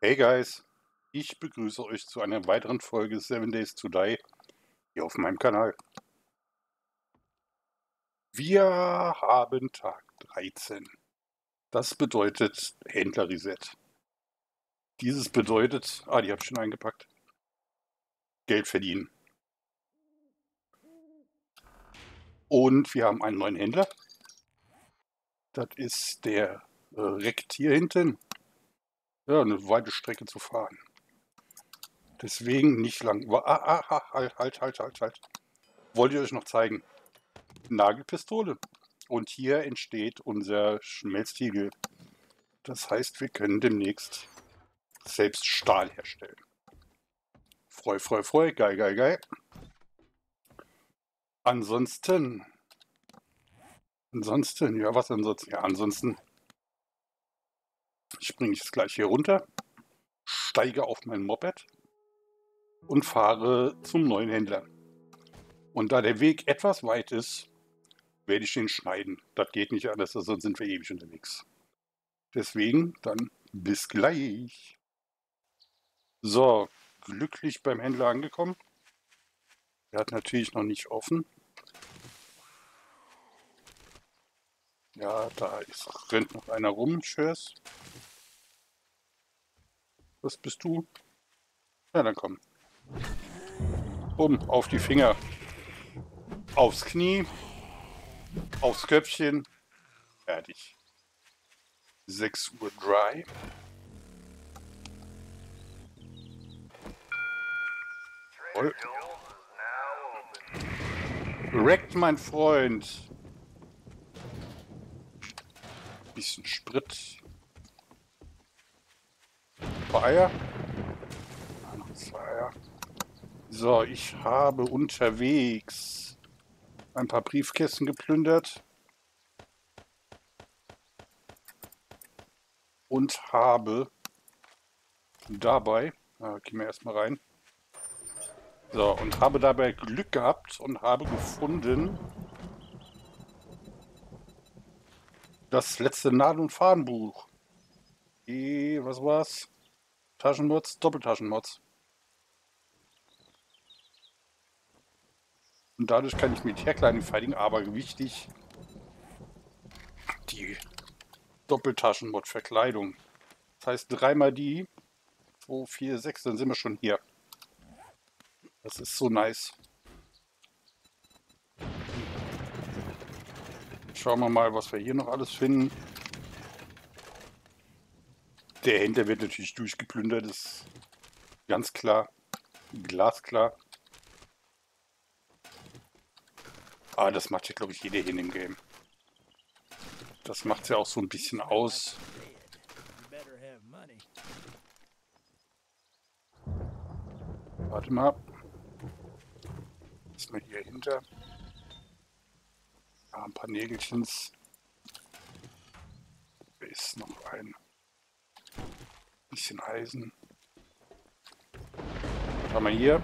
Hey guys, ich begrüße euch zu einer weiteren Folge 7 Days to Die hier auf meinem Kanal. Wir haben Tag 13. Das bedeutet Händler-Reset. Dieses bedeutet, ah, die habe ich schon eingepackt, Geld verdienen. Und wir haben einen neuen Händler. Das ist der äh, Rekt hier hinten. Ja, eine weite Strecke zu fahren. Deswegen nicht lang. Ah, ah, ah, halt, halt, halt, halt, halt. Wollte ich euch noch zeigen. Nagelpistole. Und hier entsteht unser Schmelztiegel. Das heißt, wir können demnächst selbst Stahl herstellen. Freu, freu, freu, geil, geil, geil. Ansonsten, ansonsten, ja, was ansonsten? Ja, ansonsten springe ich jetzt gleich hier runter, steige auf mein Moped und fahre zum neuen Händler. Und da der Weg etwas weit ist, werde ich den schneiden. Das geht nicht anders, sonst sind wir ewig unterwegs. Deswegen dann bis gleich. So, glücklich beim Händler angekommen. Er hat natürlich noch nicht offen. Ja, da ist, rennt noch einer rum, Schörs. Was bist du? Ja, dann komm. Um, auf die Finger. Aufs Knie. Aufs Köpfchen. Fertig. 6 Uhr dry. Voll. Wreckt, mein Freund. Bisschen Sprit. Paar Eier. So, ich habe unterwegs ein paar Briefkästen geplündert. Und habe dabei, äh, gehen wir erstmal rein, so, und habe dabei Glück gehabt und habe gefunden das letzte Nadel- und Fadenbuch. Die, was war's? Taschenmods, Doppeltaschenmods. Und dadurch kann ich Militärkleidung fertigen, aber wichtig, die Doppeltaschenmod-Verkleidung. Das heißt, dreimal die, 2, 4, 6, dann sind wir schon hier. Das ist so nice. Schauen wir mal, was wir hier noch alles finden. Der Händler wird natürlich durchgeplündert, ist ganz klar. Glasklar. Ah, das macht ja, glaube ich, jeder hier in dem Game. Das macht ja auch so ein bisschen aus. Warte mal. Ist mal hier hinter. Ah, ein paar Nägelchens. Ist noch ein bisschen Eisen. Haben wir hier?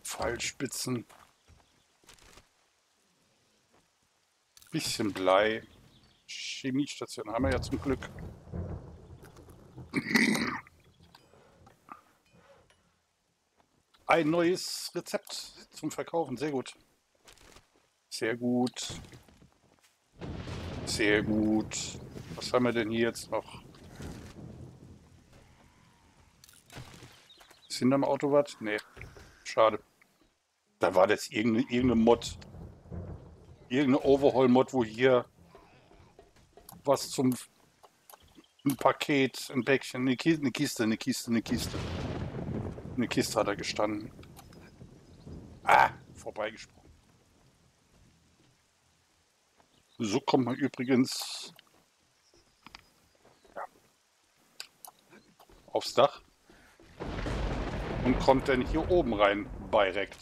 Pfeilspitzen. Bisschen Blei. Chemiestation haben wir ja zum Glück. Ein neues Rezept zum Verkaufen. Sehr gut. Sehr gut. Sehr gut. Was haben wir denn hier jetzt noch? Ist hinterm Auto was? Nee. Schade. Da war das irgendeine, irgendeine Mod. Irgendeine Overhaul-Mod, wo hier was zum ein Paket, ein Päckchen, eine Kiste, eine Kiste, eine Kiste, eine Kiste. Eine Kiste hat er gestanden. Ah, vorbeigesprungen. So kommt man übrigens aufs Dach und kommt dann hier oben rein, direkt.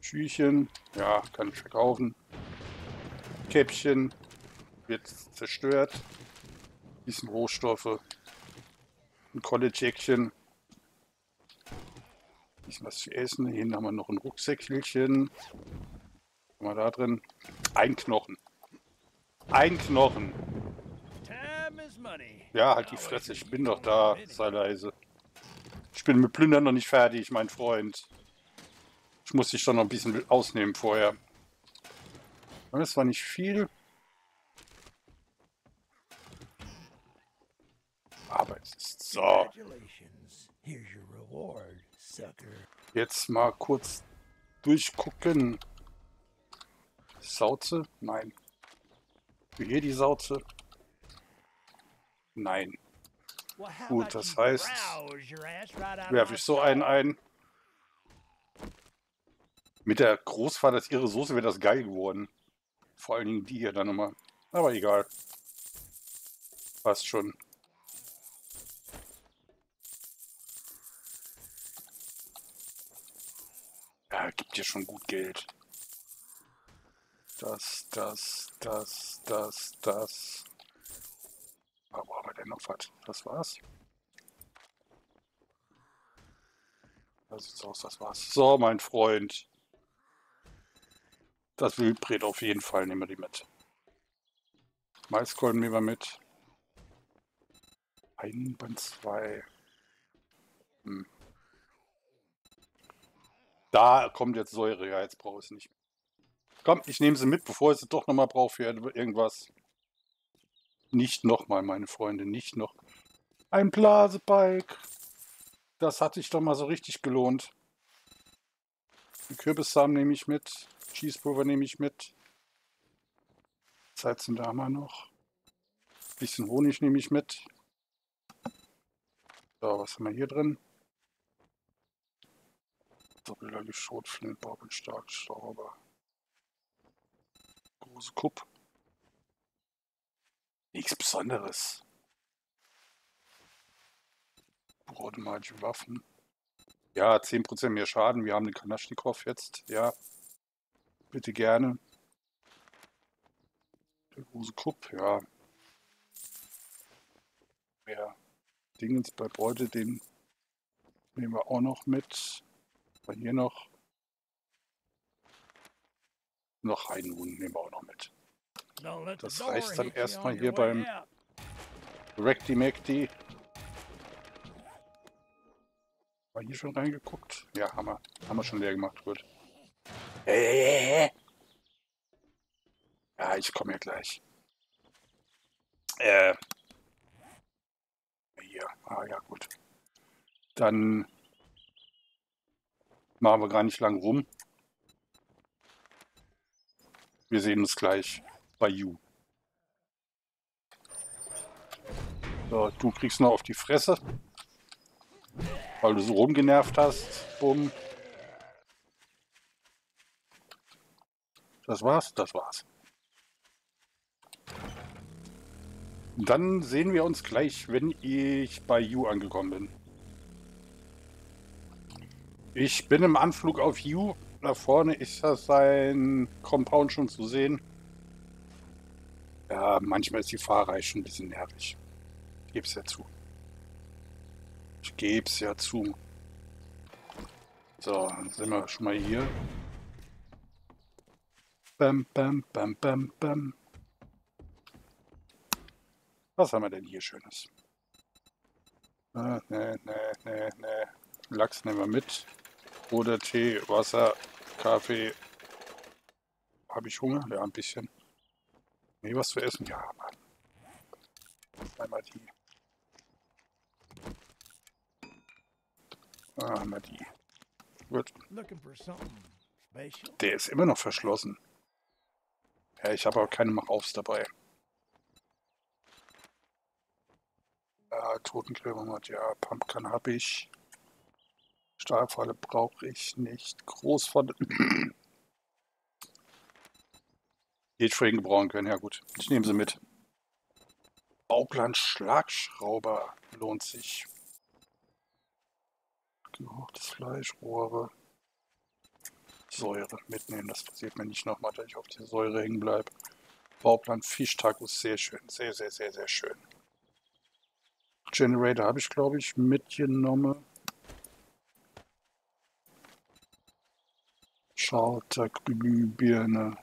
Schüchen, ja, kann ich verkaufen. Käppchen wird zerstört. Bisschen Rohstoffe. Ein College-Jäckchen. Bisschen was zu essen. Hier haben wir noch ein Rucksäckchen. Was haben wir da drin? Ein Knochen. Ein Knochen. Ja, halt die Fresse, ich bin doch da. Sei leise. Ich bin mit Plündern noch nicht fertig, mein Freund. Ich muss dich doch noch ein bisschen ausnehmen vorher. Das war nicht viel. Aber es ist so. Jetzt mal kurz durchgucken. Sauze? Nein. Hier die Sauze? Nein. Gut, das heißt, werfe ich so einen ein. Mit der Großvater ihre Soße wäre das geil geworden. Vor allen Dingen die hier dann nochmal. Aber egal. Passt schon. Ja, gibt dir schon gut Geld. Das, das, das, das, das. Aber aber denn noch was? Das war's. Das sieht aus, das war's. So, mein Freund. Das Wildbret auf jeden Fall nehmen wir die mit. Maiskolben nehmen wir mit. Ein Band zwei. Hm. Da kommt jetzt Säure. Ja, jetzt brauche ich es nicht. Komm, ich nehme sie mit, bevor ich sie doch nochmal brauche für irgendwas. Nicht nochmal, meine Freunde, nicht noch. Ein Blasebalg. Das hat sich doch mal so richtig gelohnt. Die Kürbissamen nehme ich mit. Cheesepulver nehme ich mit. Zeit sind da mal noch. Ein bisschen Honig nehme ich mit. So, was haben wir hier drin? Doppelter Schrotflint, Bobbenstark, Schlauber. Große Kupp. Nichts Besonderes. Brotenmalche Waffen. Ja, 10% mehr Schaden. Wir haben den Kanaschnikow jetzt. Ja, bitte gerne. Der große Kupp, ja. Mehr Dingens bei Beute, den nehmen wir auch noch mit. Bei hier noch. Noch einen Hund nehmen wir auch noch mit. Das reicht dann erstmal hier beim Recti Mecti. War hier schon reingeguckt? Ja, haben wir. Haben wir schon leer gemacht, gut. Äh, ja, ich komme ja gleich. Äh. Hier. Ah ja, gut. Dann machen wir gar nicht lang rum. Wir sehen uns gleich bei You. So, du kriegst noch auf die Fresse. Weil du so rumgenervt hast. Bumm. Das war's? Das war's. Dann sehen wir uns gleich, wenn ich bei You angekommen bin. Ich bin im Anflug auf You. Da vorne ist das sein Compound schon zu sehen. Ja, manchmal ist die Fahrerei schon ein bisschen nervig. Ich gebe es ja zu. Ich gebe es ja zu. So, dann sind wir schon mal hier. Bam, bam, bam, bam, bam. Was haben wir denn hier Schönes? Ne, ne, ne, ne, ne. Lachs nehmen wir mit. Oder Tee, Wasser, Kaffee. Habe ich Hunger? Ja, ein bisschen. Nee, was zu essen? Ja, Mann. Einmal die. Ah, einmal die. Gut. Der ist immer noch verschlossen. Ja, ich habe aber keine Machaufs dabei. Ja, Totenkleber ja, Pumpkin habe ich. Stahlfalle brauche ich nicht. Groß von... Vorhin gebrauchen können. Ja gut, ich nehme sie mit. Bauplan Schlagschrauber lohnt sich. Gekochtes Fleisch, Rohre. Säure mitnehmen. Das passiert mir nicht nochmal, dass ich auf die Säure hängen bleibe. Bauplan Fischtakus, sehr schön. Sehr, sehr, sehr, sehr schön. Generator habe ich, glaube ich, mitgenommen. Schalter, Glühbirne.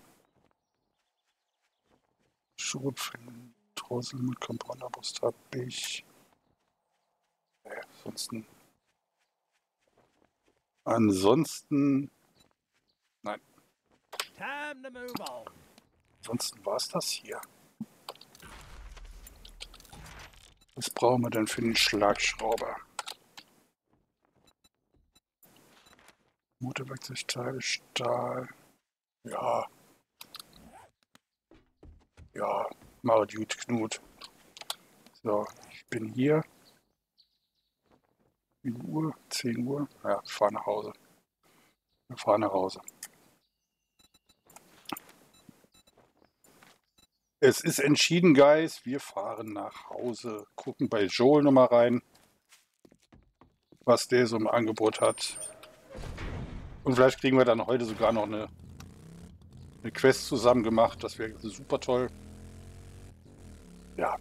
Schrotfällen, Drossel mit Komponnerbrust habe ich. Ja, ansonsten. Ansonsten. Nein. Time to move on. Ansonsten war es das hier. Was brauchen wir denn für den Schlagschrauber? Motorwerkzeugteile, Stahl. Ja. Ja, mach gut, Knut. So, ich bin hier. Wie Uhr? 10 Uhr? Ja, ich fahre nach Hause. Wir fahren nach Hause. Es ist entschieden, Guys. Wir fahren nach Hause. Gucken bei Joel nochmal rein, was der so im Angebot hat. Und vielleicht kriegen wir dann heute sogar noch eine, eine Quest zusammen gemacht. Das wäre super toll. Ja.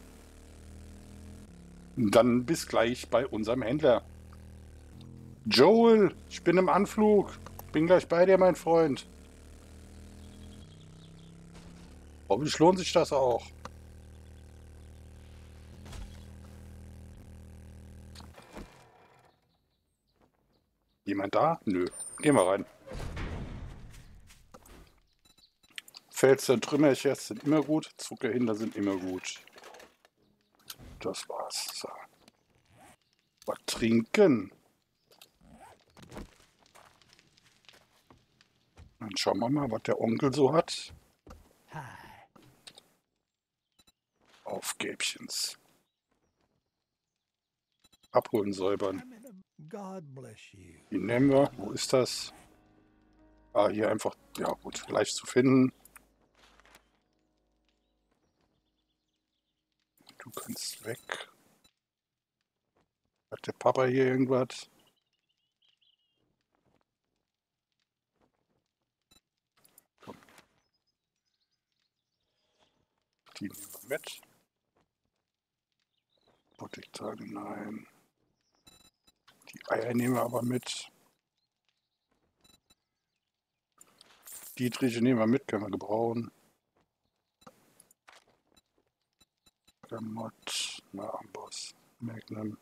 Dann bis gleich bei unserem Händler. Joel, ich bin im Anflug. Bin gleich bei dir, mein Freund. Hoffentlich lohnt sich das auch. Jemand da? Nö. Gehen wir rein. Felsen, Trümmerchers sind immer gut. Zuckerhinder sind immer gut. Das war's. So. Was trinken? Dann schauen wir mal, was der Onkel so hat. Hi. Aufgäbchens. Abholen, säubern. Die nehmen wir. Wo ist das? Ah, hier einfach, ja gut, leicht zu finden. Du kannst weg. Hat der Papa hier irgendwas? Komm. Die nehmen wir mit. Buttigtage, nein. Die Eier nehmen wir aber mit. Dietriche nehmen wir mit, können wir gebrauchen. Gramott, na Amboss, Magnum,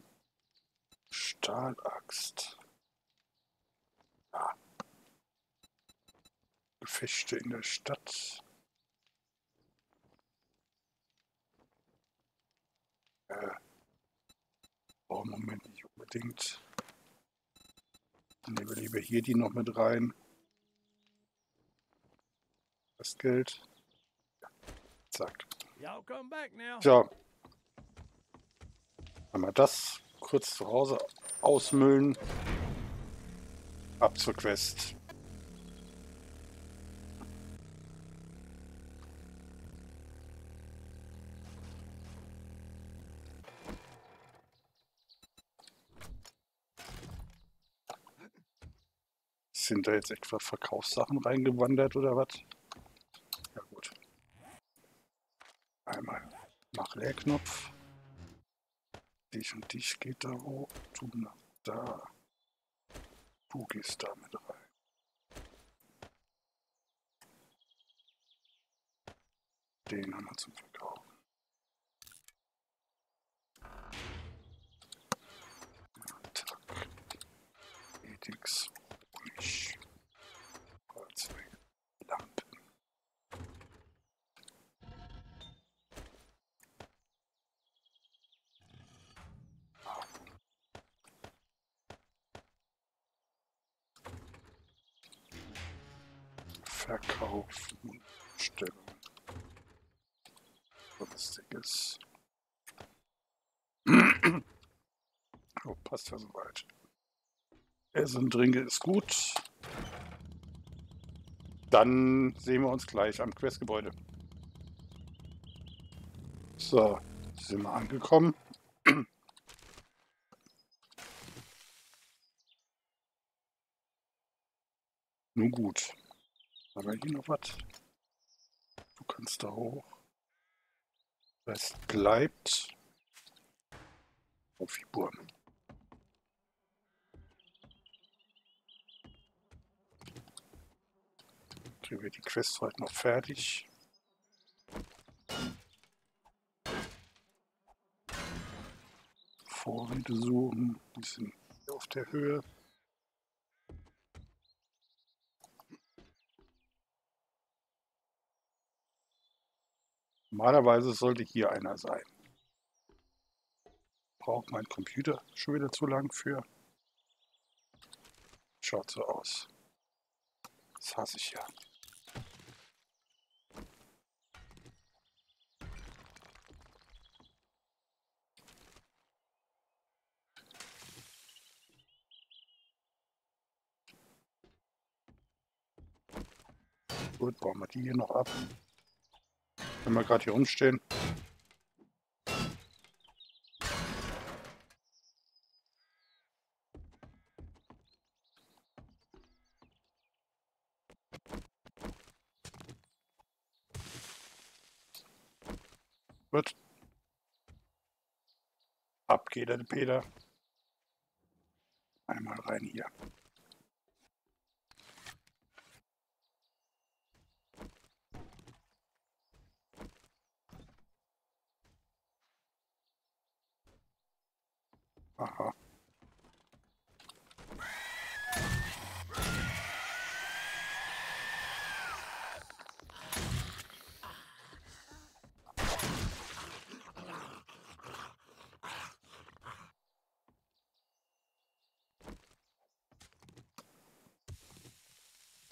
Stahlaxt. Ja. Gefechte in der Stadt. Äh. Oh, Moment, nicht unbedingt. Nehmen wir lieber hier die noch mit rein. Das Geld. Ja. Zack. Tja. Einmal das kurz zu Hause ausmüllen. Ab zur Quest. Sind da jetzt etwa Verkaufssachen reingewandert oder was? Ja gut. Einmal nach Leerknopf. Dich und dich geht da hoch. Du nach da. Du gehst da mit rein. Den haben wir zum Verkaufen. Attack. Ethics. Honig. Fahrzeuge. Lampen. Verkaufen, Stellung, sonstiges. oh, passt ja soweit. Essen, Trinke ist gut. Dann sehen wir uns gleich am Questgebäude. So, sind wir angekommen. Nun gut. Haben wir hier noch was? Du kannst da hoch. Das bleibt auf die Burm. kriegen wir die Quest heute noch fertig. Vorwände suchen, die sind hier auf der Höhe. Normalerweise sollte hier einer sein. Braucht mein Computer schon wieder zu lang für. Schaut so aus. Das hasse ich ja. Gut, bauen wir die hier noch ab. Wenn wir gerade hier rumstehen. Gut. Ab geht der Peter. Einmal rein hier.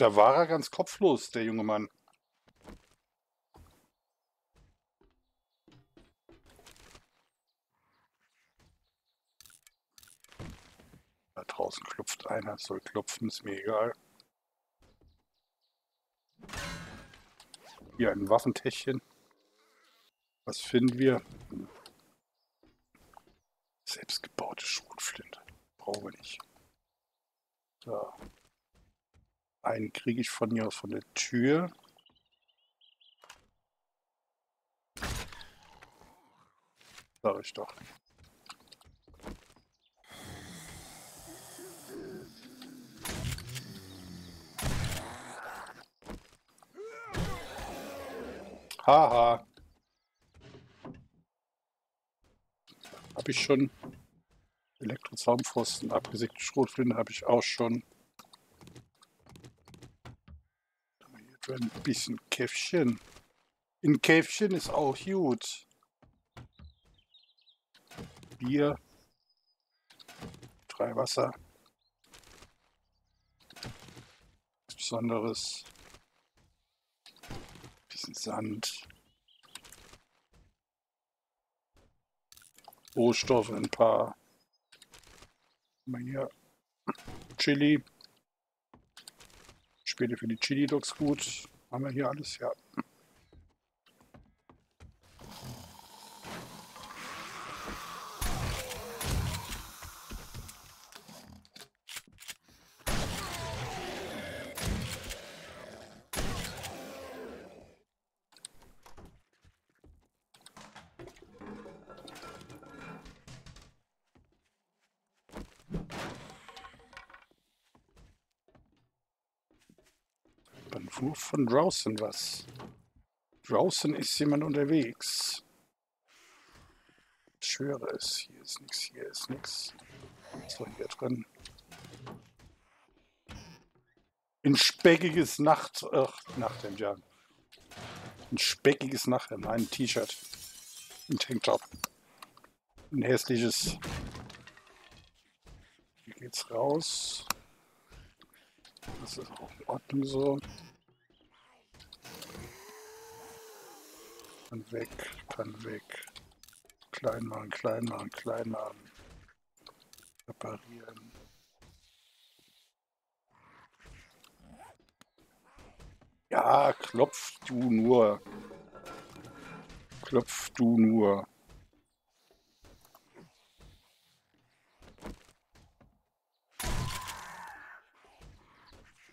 Da war er ganz kopflos, der junge Mann. Da draußen klopft einer, soll klopfen, ist mir egal. Hier ein Waffentäschchen. Was finden wir? Selbstgebaute Schrotflinte. Brauchen wir nicht. So. Einen kriege ich von hier aus von der Tür. Sag ich doch. Haha. Habe ich schon. Elektrozaunpfosten, abgesägte Schrotflinte habe ich auch schon. Drin ein bisschen Käffchen. Ein Käffchen ist auch gut. Bier. Drei Wasser. Was Besonderes. Bisschen Sand. Rohstoffe, ein paar. Mal hier Chili. Später für die Chili Dogs gut. Haben wir hier alles? Ja. Dann nur von draußen was. Draußen ist jemand unterwegs. Ich schwöre es. Hier ist nichts, hier ist nichts. So, hier drin. Ein speckiges Nacht... Ach, Nachthemd, ja. Ein speckiges Nachthemd. Ein T-Shirt. Ein Tanktop. Ein hässliches... Hier geht's raus. Das ist auch in Ordnung so. Kann weg, kann weg. Klein machen, klein machen, klein machen. Reparieren. Ja, klopf du nur. Klopf du nur.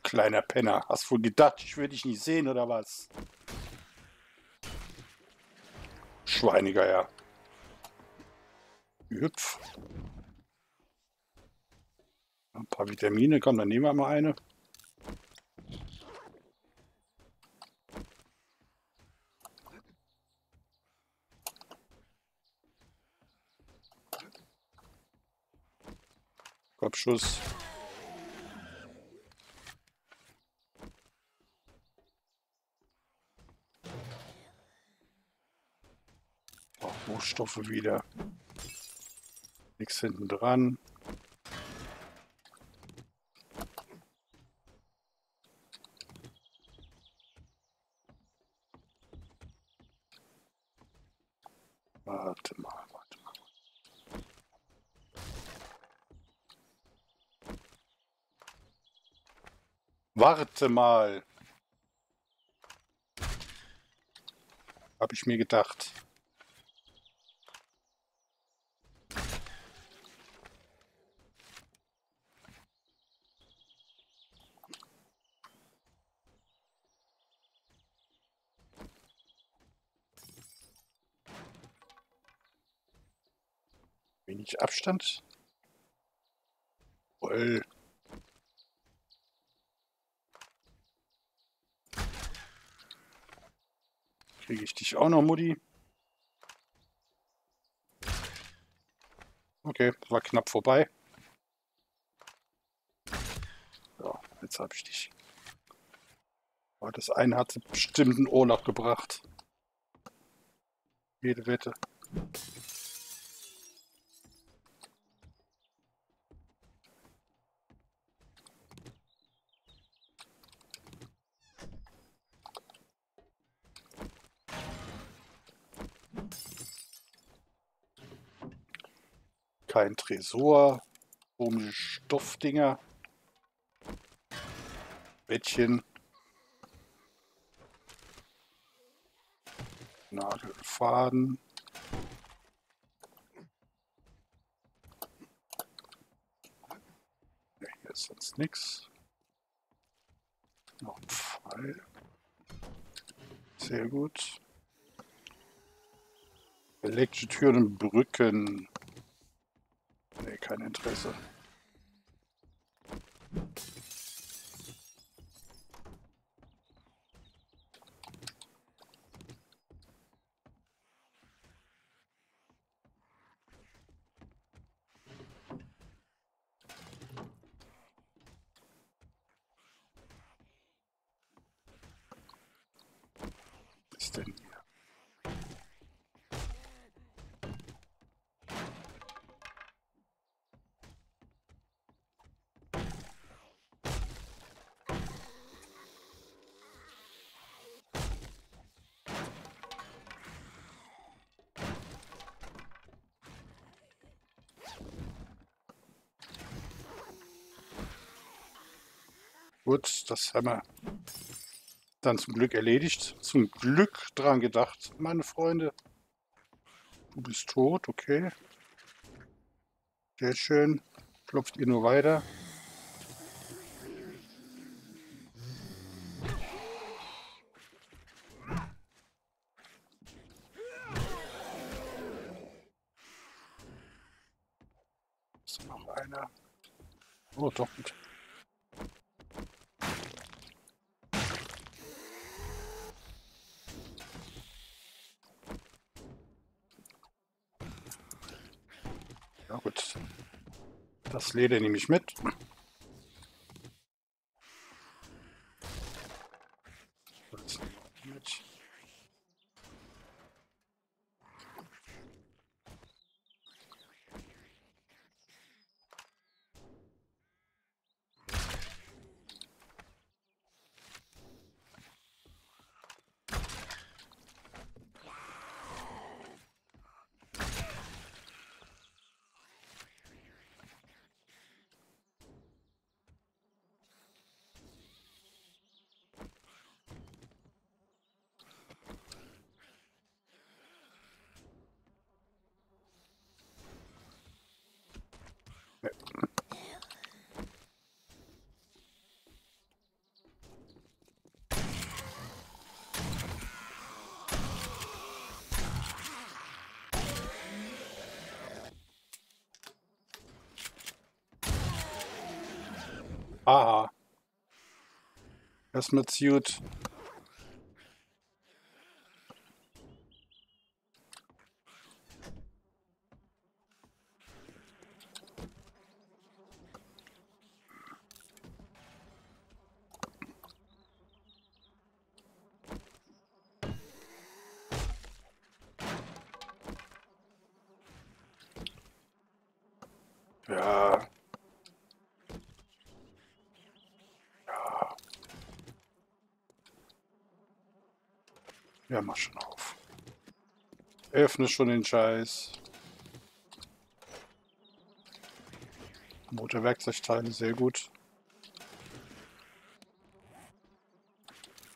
Kleiner Penner. Hast wohl gedacht, ich würde dich nicht sehen, oder was? Schweinegeier. Hüpf. Ein paar Vitamine, komm, dann nehmen wir mal eine. Schnappabschuss. Auch Rohstoffe wieder. Nichts hinten dran. Warte mal, warte mal. Warte mal. Hab ich mir gedacht. Wenig Abstand. Voll. Kriege ich dich auch noch, Mutti? Okay, war knapp vorbei. So, jetzt habe ich dich. Aber das eine hat bestimmt einen Urlaub gebracht. Jede Wette. Kein Tresor. Komische Stoffdinger. Bettchen. Nadel, Faden. Ja, hier ist sonst nichts. Noch ein Pfeil. Sehr gut. Elektrische Türen und Brücken. Kein Interesse. Ist denn Gut, das haben wir dann zum Glück erledigt. Zum Glück dran gedacht, meine Freunde. Du bist tot, okay. Sehr schön. Klopft ihr nur weiter. Ist noch einer. Oh, doch nicht. Ja gut. Das Leder nehme ich mit. Das nehme ich mit. Aha. Erstmal Suit. Ja. Ja. Ja, mach schon auf. Öffne schon den Scheiß. Motorwerkzeugteile, sehr gut.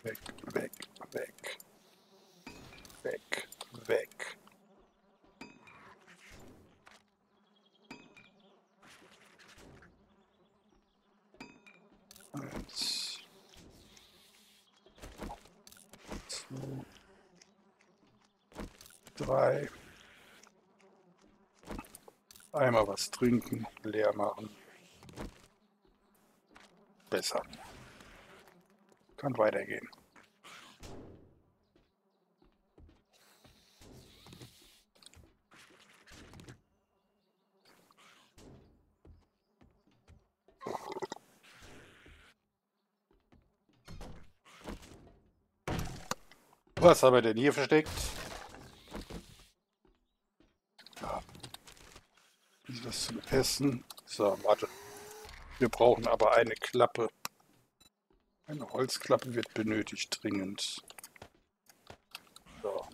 Weg, weg, weg. Weg, weg. Eins. Zwei. Drei. Einmal was trinken, leer machen. Besser. Kann weitergehen. Was haben wir denn hier versteckt? Ja. Wie ist das zum Essen? So, warte. Wir brauchen aber eine Klappe. Eine Holzklappe wird benötigt, dringend. So.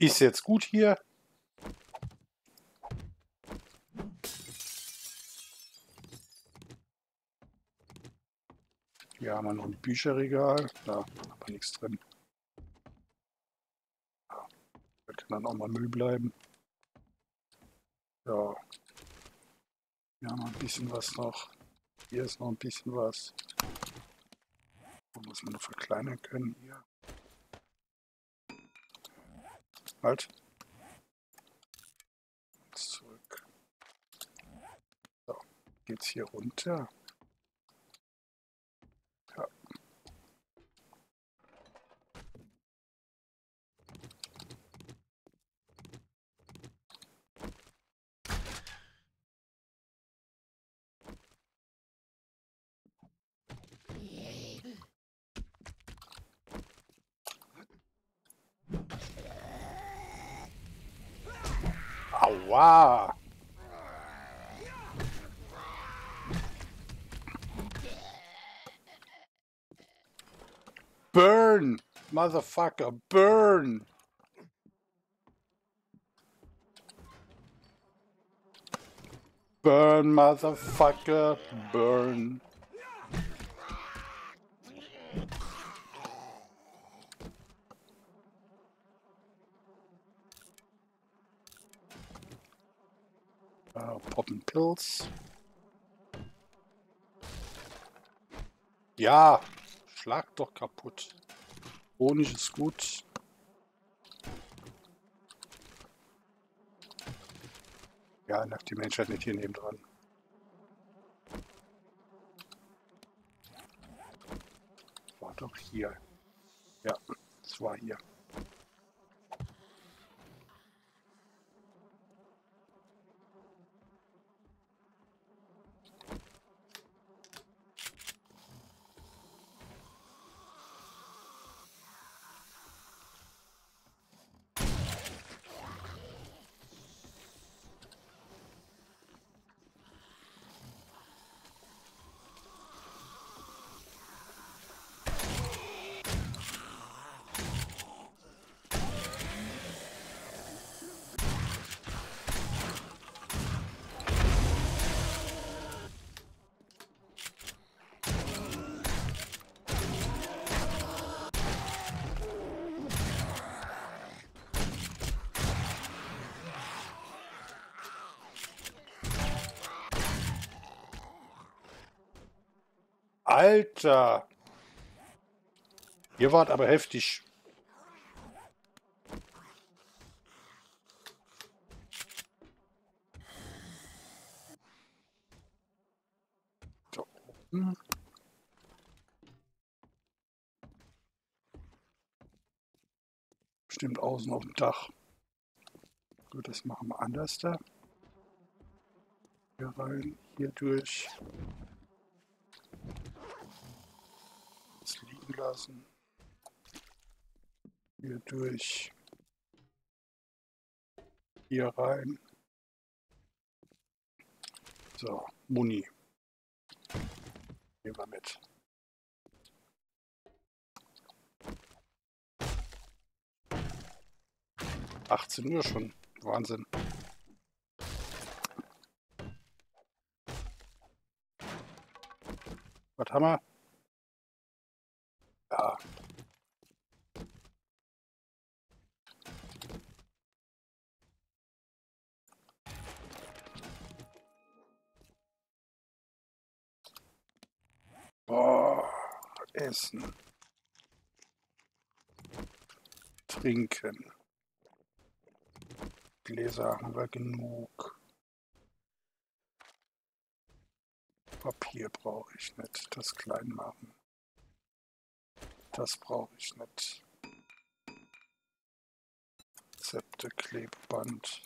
Ist jetzt gut hier? Hier haben wir noch ein Bücherregal. Da aber nichts drin. Da kann dann auch mal Müll bleiben. Ja. Hier haben wir ein bisschen was noch. Hier ist noch ein bisschen was. Muss man noch verkleinern können hier. Halt. Zurück. So, geht's hier runter? Aua! Burn! Motherfucker, burn! Burn, motherfucker, burn. Uh, poppen Pills. Ja, schlag doch kaputt. Honig ist gut. Ja, lag die Menschheit nicht hier neben dran. War doch hier. Ja, es war hier. Alter! Ihr wart aber heftig. Da. Bestimmt außen auf dem Dach. Gut, das machen wir anders da. Hier rein, hier durch. Das liegen lassen. Hier durch. Hier rein. So, Muni. Nehmen wir mit. Achtzehn Uhr schon. Wahnsinn. Was haben wir? Ja. Boah, Essen. Trinken. Gläser haben wir genug. Papier brauche ich nicht. Das klein machen. Das brauche ich nicht. Rezepte, Klebeband.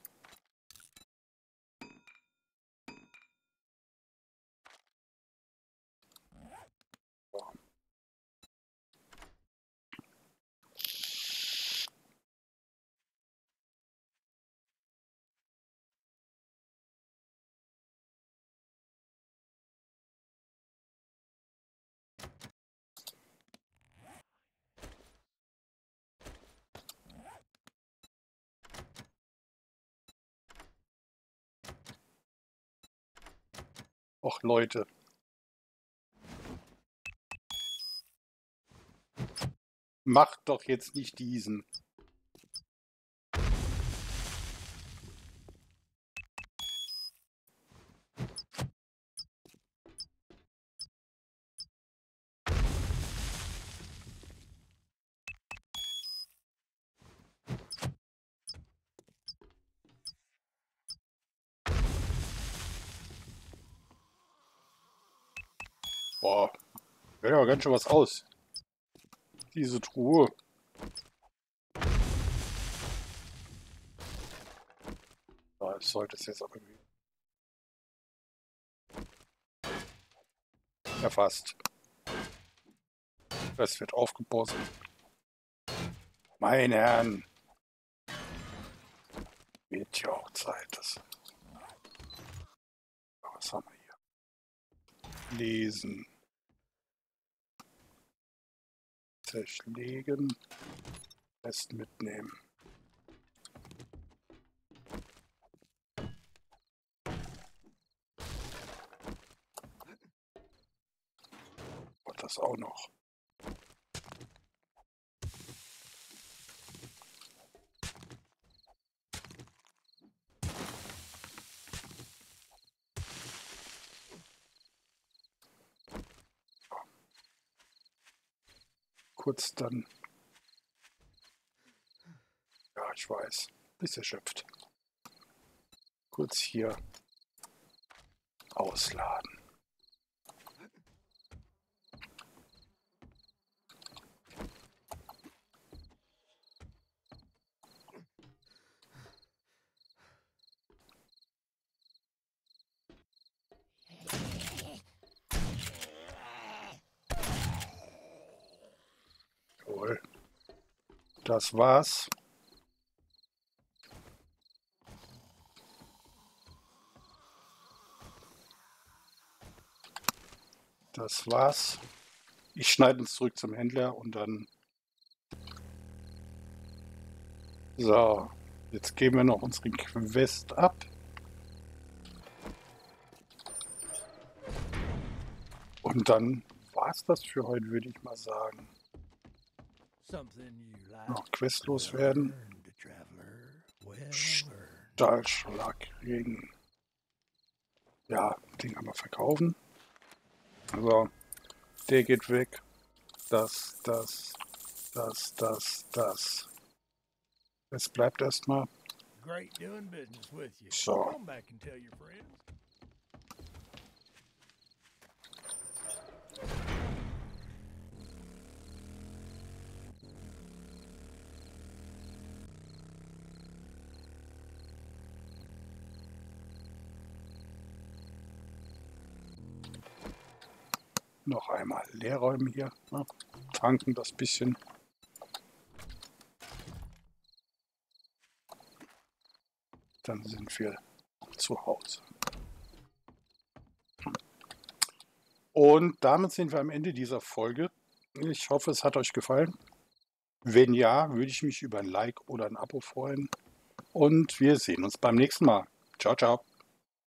Och Leute. Macht doch jetzt nicht diesen. Boah, hält aber ganz schön was aus. Diese Truhe. Ja, ich sollte es jetzt aber irgendwie. Erfasst. Das wird aufgepostet. Meine Herren. Wird ja auch Zeit. Das was haben wir hier? Lesen. Zerschlägen. Rest mitnehmen. Und das auch noch. Kurz dann. Ja, ich weiß. Ist erschöpft. Kurz hier ausladen. Das war's. Das war's. Ich schneide uns zurück zum Händler und dann... So, jetzt geben wir noch unsere Quest ab. Und dann war's das für heute, würde ich mal sagen. Noch questlos werden. Learned, traveler. Well learned. Stahlschlagregen. Ja, den kann man verkaufen. Also, Der geht weg. Das, das, das, das, das. Es bleibt erstmal. Great doing business with you. So. Noch einmal leerräumen hier. Ne? Tanken das bisschen. Dann sind wir zu Hause. Und damit sind wir am Ende dieser Folge. Ich hoffe, es hat euch gefallen. Wenn ja, würde ich mich über ein Like oder ein Abo freuen. Und wir sehen uns beim nächsten Mal. Ciao, ciao.